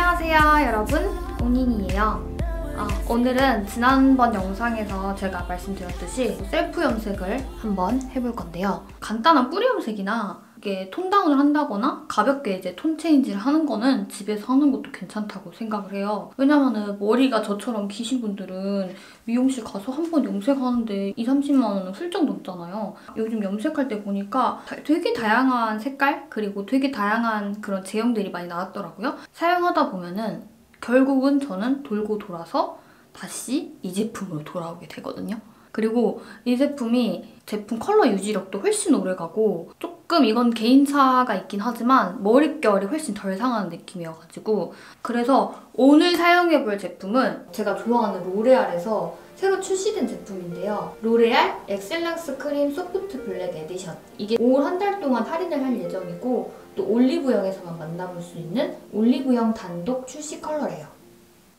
안녕하세요 여러분. 오닝이에요. 아, 오늘은 지난번 영상에서 제가 말씀드렸듯이 셀프 염색을 한번 해볼 건데요. 간단한 뿌리 염색이나 이게 tone down을 한다거나 가볍게 이제 tone change를 하는 거는 집에서 하는 것도 괜찮다고 생각을 해요. 왜냐면은 머리가 저처럼 기신 분들은 미용실 가서 한 번 염색하는데 2, 30만 원은 훌쩍 넘잖아요. 요즘 염색할 때 보니까 되게 다양한 색깔 그리고 되게 다양한 그런 제형들이 많이 나왔더라고요. 사용하다 보면은 결국은 저는 돌고 돌아서 다시 이 제품으로 돌아오게 되거든요. 그리고 이 제품이 제품 컬러 유지력도 훨씬 오래가고 조금 이건 개인차가 있긴 하지만 머릿결이 훨씬 덜 상하는 느낌이어가지고 그래서 오늘 사용해볼 제품은 제가 좋아하는 로레알에서 새로 출시된 제품인데요. 로레알 엑셀런스 크림 소프트 블랙 에디션 이게 올한달 동안 할인을 할 예정이고 또 올리브영에서만 만나볼 수 있는 올리브영 단독 출시 컬러래요.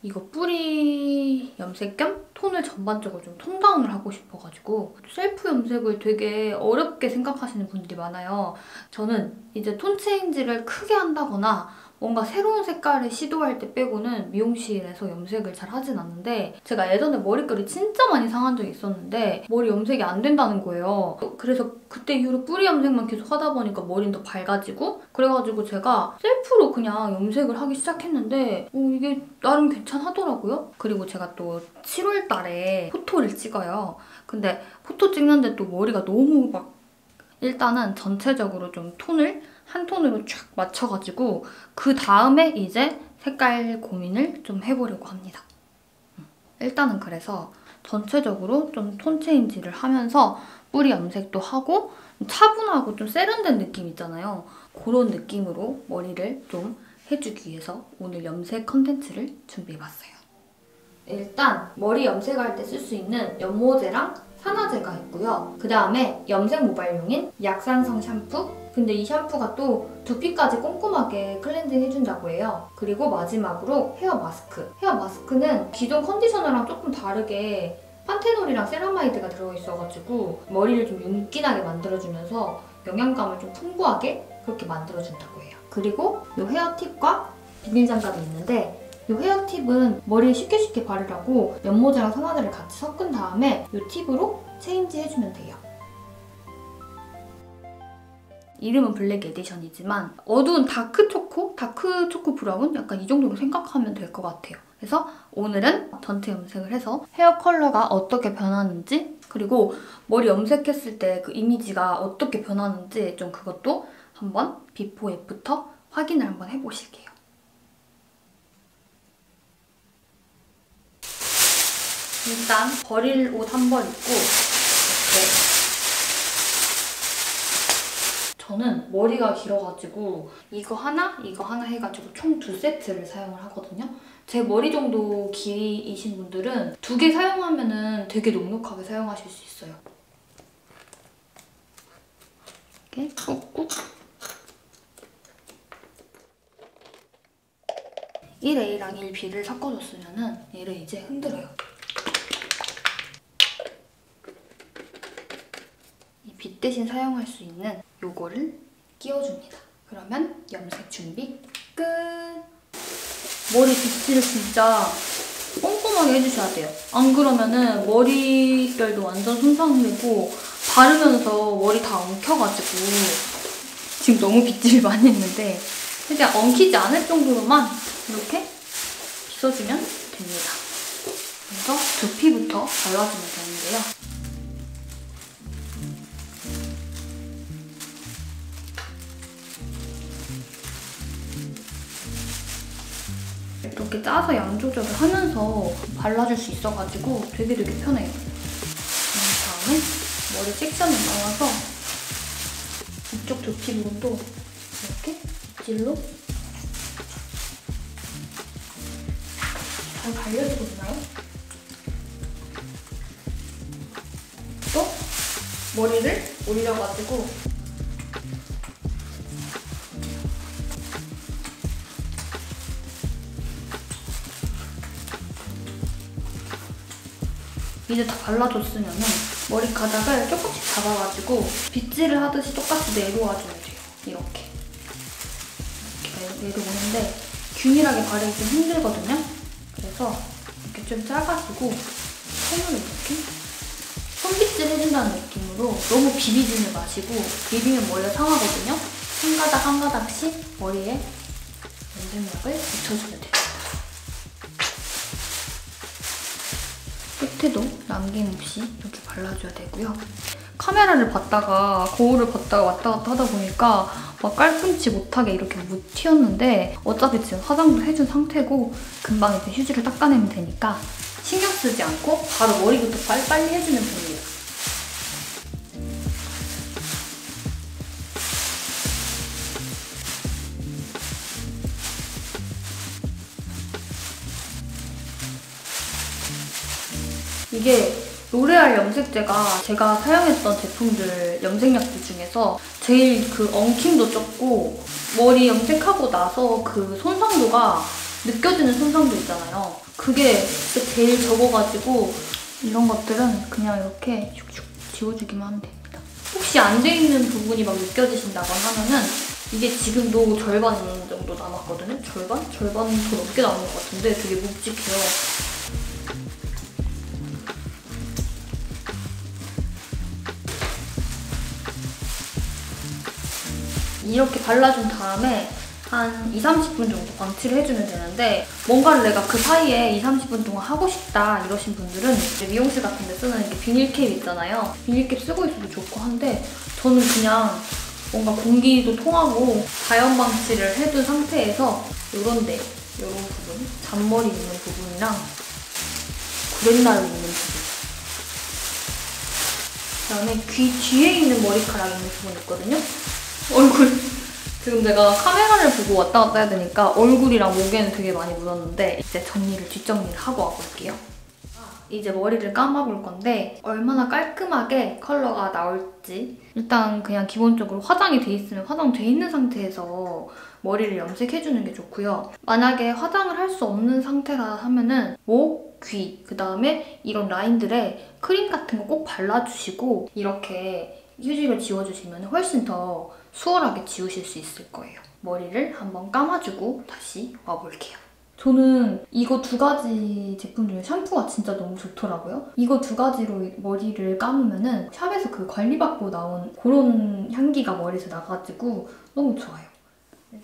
이거 뿌리 염색 겸 톤을 전반적으로 좀 tone down을 하고 싶어가지고 셀프 염색을 되게 어렵게 생각하시는 분들이 많아요. 저는 이제 tone change를 크게 한다거나 뭔가 새로운 색깔을 시도할 때 빼고는 미용실에서 염색을 잘 하진 않는데 제가 예전에 머릿결이 진짜 많이 상한 적이 있었는데 머리 염색이 안 된다는 거예요. 그래서 그때 이후로 뿌리 염색만 계속 하다 보니까 머리는 더 밝아지고 그래가지고 제가 셀프로 그냥 염색을 하기 시작했는데 어, 이게 나름 괜찮하더라고요. 그리고 제가 또 7월 달에 photo를 찍어요. 근데 photo 찍는데 또 머리가 너무 막 일단은 전체적으로 좀 톤을 한 톤으로 쫙 맞춰가지고 그 다음에 이제 색깔 고민을 좀 해보려고 합니다. 음, 일단은 그래서 전체적으로 좀 tone change를 하면서 뿌리 염색도 하고 차분하고 좀 세련된 느낌 있잖아요. 그런 느낌으로 머리를 좀 해주기 위해서 오늘 염색 컨텐츠를 준비해봤어요. 일단 머리 염색할 때 쓸 수 있는 연모제랑 산화제가 있고요. 그 다음에 염색 모발용인 약산성 샴푸 근데 이 샴푸가 또 두피까지 꼼꼼하게 클렌징 해준다고 해요. 그리고 마지막으로 헤어 마스크. 헤어 마스크는 기존 컨디셔너랑 조금 다르게 판테놀이랑 세라마이드가 들어있어가지고 머리를 좀 윤기나게 만들어주면서 영양감을 좀 풍부하게 그렇게 만들어준다고 해요. 그리고 이 헤어팁과 비닐 장갑이 있는데 이 hair tip은 머리에 쉽게 쉽게 바르라고 연모제랑 산화제를 같이 섞은 다음에 이 tip으로 change 해주면 돼요. 이름은 블랙 에디션이지만 어두운 dark choco? dark choco brown? 약간 이 정도로 생각하면 될 것 같아요. 그래서 오늘은 전체 염색을 해서 헤어 컬러가 어떻게 변하는지 그리고 머리 염색했을 때 그 이미지가 어떻게 변하는지 좀 그것도 한번 before after 확인을 한번 해보실게요. 일단 버릴 옷 한 벌 입고 이렇게 저는 머리가 길어가지고 이거 하나, 이거 하나 해가지고 총 두 세트를 사용을 하거든요. 제 머리 정도 길이이신 분들은 두 개 사용하면 되게 넉넉하게 사용하실 수 있어요. 이렇게 꾹꾹 1A랑 1B를 섞어줬으면 얘를 이제 흔들어요. 이빛 대신 사용할 수 있는 요거를 끼워줍니다. 그러면 염색 준비 끝! 머리 빗질을 진짜 꼼꼼하게 해주셔야 돼요. 안 그러면은 머리결도 완전 손상되고 바르면서 머리 다 엉켜가지고 지금 너무 빗질 많이 했는데 최대한 엉키지 않을 정도로만 이렇게 빗어주면 됩니다. 그래서 두피부터 발라주면 되는데요. 이렇게 짜서 양 조절을 하면서 발라줄 수 있어가지고 되게 되게 편해요. 다음에 머리 섹션을 나와서 이쪽 두피 부분도 이렇게 빗질로 잘 발려지고 있나요? 또 머리를 올려가지고 이제 다 발라줬으면 머리 가닥을 조금씩 잡아가지고 빗질을 하듯이 똑같이 내려와줘야 돼요. 이렇게. 이렇게 내려오는데 균일하게 바르기 좀 힘들거든요. 그래서 이렇게 좀 짜가지고 손으로 이렇게 손빗질 해준다는 느낌으로 너무 비비지는 마시고 비비면 머리가 상하거든요. 한 가닥 한 가닥씩 머리에 염색약을 묻혀주면 됩니 끝에도 남김없이 이렇게 발라줘야 되고요. 카메라를 봤다가 거울을 봤다가 왔다 갔다 하다 보니까 막 깔끔치 못하게 이렇게 묻 튀었는데 어차피 지금 화장도 해준 상태고 금방 이제 휴지를 닦아내면 되니까 신경 쓰지 않고 바로 머리부터 빨리빨리 해주면 됩니다. 이게 로레알 염색제가 제가 사용했던 제품들 염색약들 중에서 제일 그 엉킴도 적고 머리 염색하고 나서 그 손상도가 느껴지는 손상도 있잖아요. 그게 제일 적어가지고 이런 것들은 그냥 이렇게 슉슉 지워주기만 하면 됩니다. 혹시 안 돼 있는 부분이 막 느껴지신다거나 하면은 이게 지금도 절반 정도 남았거든요? 절반? 절반 더 넘게 남은 것 같은데 되게 묵직해요. 이렇게 발라준 다음에 한 2, 30분 정도 방치를 해주면 되는데 뭔가를 내가 그 사이에 2, 30분 동안 하고 싶다 이러신 분들은 미용실 같은 데 쓰는 이렇게 비닐캡 있잖아요. 비닐캡 쓰고 있어도 좋고 한데 저는 그냥 뭔가 공기도 통하고 자연 방치를 해둔 상태에서 이런 데, 이런 부분, 잔머리 있는 부분이랑 구렛나루 있는 부분 그다음에 귀 뒤에 있는 머리카락 있는 부분 있거든요. 얼굴 지금 내가 카메라를 보고 왔다 갔다 해야 되니까 얼굴이랑 목에는 되게 많이 묻었는데 이제 정리를 뒷정리를 하고 와볼게요. 이제 머리를 감아볼 건데 얼마나 깔끔하게 컬러가 나올지 일단 그냥 기본적으로 화장이 돼 있으면 화장 돼 있는 상태에서 머리를 염색해주는 게 좋고요. 만약에 화장을 할 수 없는 상태라 하면은 목, 귀, 그 다음에 이런 라인들에 크림 같은 거 꼭 발라주시고 이렇게 휴지로 지워주시면 훨씬 더 수월하게 지우실 수 있을 거예요. 머리를 한번 감아주고 다시 와볼게요. 저는 이거 두 가지 제품 중에 샴푸가 진짜 너무 좋더라고요. 이거 두 가지로 머리를 감으면은 샵에서 그 관리받고 나온 그런 향기가 머리에서 나가지고 너무 좋아요.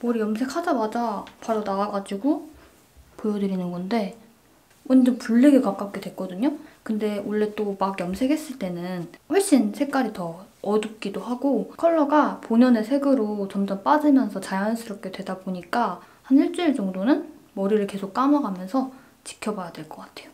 머리 염색하자마자 바로 나와가지고 보여드리는 건데 완전 블랙에 가깝게 됐거든요? 근데 원래 또 막 염색했을 때는 훨씬 색깔이 더 어둡기도 하고 컬러가 본연의 색으로 점점 빠지면서 자연스럽게 되다 보니까 한 일주일 정도는 머리를 계속 감아가면서 지켜봐야 될 것 같아요.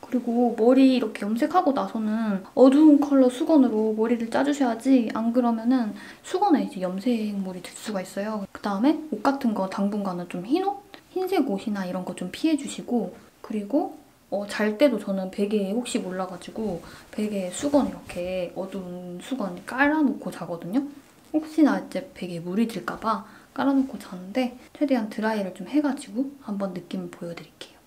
그리고 머리 이렇게 염색하고 나서는 어두운 컬러 수건으로 머리를 짜주셔야지 안 그러면은 수건에 이제 염색물이 들 수가 있어요. 그다음에 옷 같은 거 당분간은 좀 흰 옷? 흰색 옷이나 이런 거 좀 피해주시고 그리고 어, 잘 때도 저는 베개에 혹시 몰라가지고 베개에 수건 이렇게 어두운 수건 깔아놓고 자거든요. 혹시나 이제 베개에 물이 들까봐 깔아놓고 자는데 최대한 드라이를 좀 해가지고 한번 느낌을 보여드릴게요.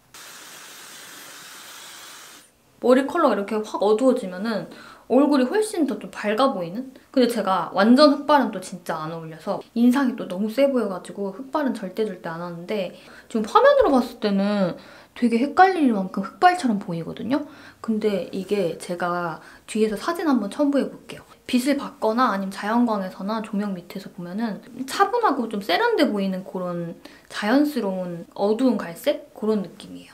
머리 컬러가 이렇게 확 어두워지면은 얼굴이 훨씬 더 좀 밝아 보이는? 근데 제가 완전 흑발은 또 진짜 안 어울려서 인상이 또 너무 세 보여가지고 흑발은 절대 절대 안 하는데 지금 화면으로 봤을 때는 되게 헷갈릴 만큼 흑발처럼 보이거든요? 근데 이게 제가 뒤에서 사진 한번 첨부해 볼게요. 빛을 받거나 아니면 자연광에서나 조명 밑에서 보면은 차분하고 좀 세련돼 보이는 그런 자연스러운 어두운 갈색? 그런 느낌이에요.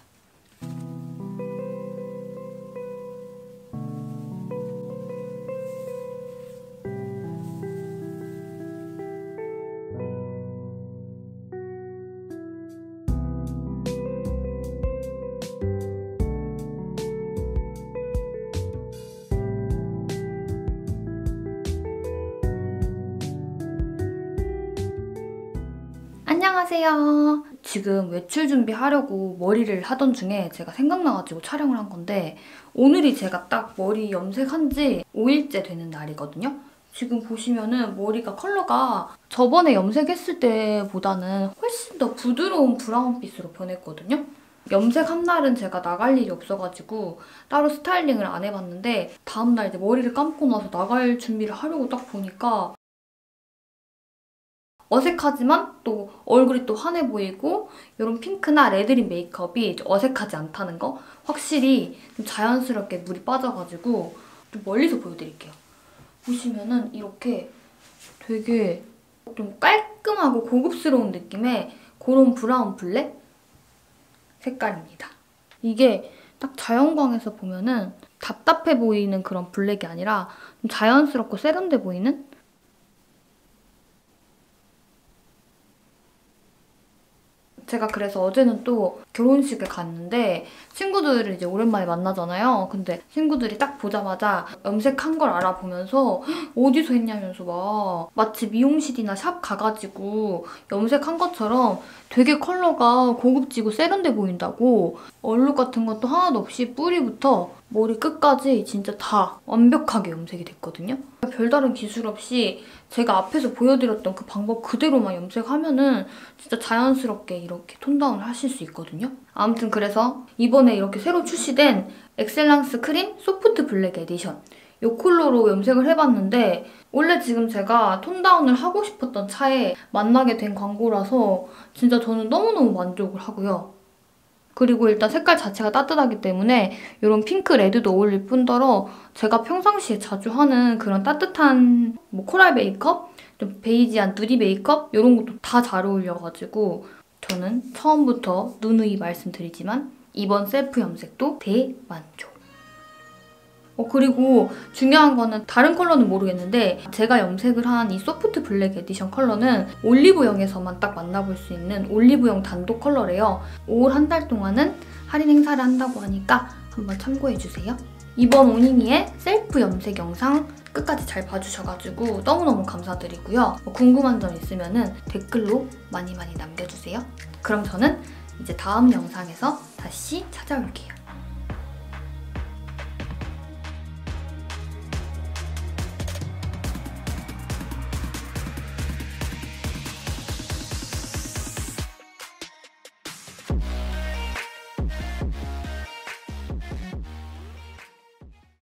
안녕하세요. 지금 외출 준비하려고 머리를 하던 중에 제가 생각나가지고 촬영을 한 건데 오늘이 제가 딱 머리 염색한 지 5일째 되는 날이거든요. 지금 보시면은 머리가 컬러가 저번에 염색했을 때보다는 훨씬 더 부드러운 브라운빛으로 변했거든요. 염색한 날은 제가 나갈 일이 없어가지고 따로 스타일링을 안 해봤는데 다음날 이제 머리를 감고 나서 나갈 준비를 하려고 딱 보니까 어색하지만 또 얼굴이 또 환해 보이고 이런 핑크나 red lip 메이크업이 좀 어색하지 않다는 거 확실히 좀 자연스럽게 물이 빠져가지고 좀 멀리서 보여드릴게요. 보시면은 이렇게 되게 좀 깔끔하고 고급스러운 느낌의 그런 brown black 색깔입니다. 이게 딱 자연광에서 보면은 답답해 보이는 그런 black이 아니라 좀 자연스럽고 세련돼 보이는 제가 그래서 어제는 또 결혼식에 갔는데 친구들을 이제 오랜만에 만나잖아요. 근데 친구들이 딱 보자마자 염색한 걸 알아보면서 어디서 했냐면서 막 마치 미용실이나 샵 가가지고 염색한 것처럼 되게 컬러가 고급지고 세련돼 보인다고 얼룩 같은 것도 하나도 없이 뿌리부터 머리 끝까지 진짜 다 완벽하게 염색이 됐거든요. 별다른 기술 없이 제가 앞에서 보여드렸던 그 방법 그대로만 염색하면은 진짜 자연스럽게 이렇게 tone down을 하실 수 있거든요. 아무튼 그래서 이번에 이렇게 새로 출시된 엑셀랑스 크림 소프트 블랙 에디션 이 컬러로 염색을 해봤는데 원래 지금 제가 tone down을 하고 싶었던 차에 만나게 된 광고라서 진짜 저는 너무너무 만족을 하고요. 그리고 일단 색깔 자체가 따뜻하기 때문에 이런 핑크 red도 어울릴 뿐더러 제가 평상시에 자주 하는 그런 따뜻한 뭐 coral 메이크업, 좀 베이지한 nudy 메이크업 이런 것도 다 잘 어울려가지고 저는 처음부터 누누이 말씀드리지만 이번 셀프 염색도 대만족. 어, 그리고 중요한 거는 다른 컬러는 모르겠는데 제가 염색을 한 이 소프트 블랙 에디션 컬러는 올리브영에서만 딱 만나볼 수 있는 올리브영 단독 컬러래요. 올 한 달 동안은 할인 행사를 한다고 하니까 한번 참고해주세요. 이번 오니니의 셀프 염색 영상 끝까지 잘 봐주셔가지고 너무너무 감사드리고요. 뭐 궁금한 점 있으면 댓글로 많이 많이 남겨주세요. 그럼 저는 이제 다음 영상에서 다시 찾아올게요.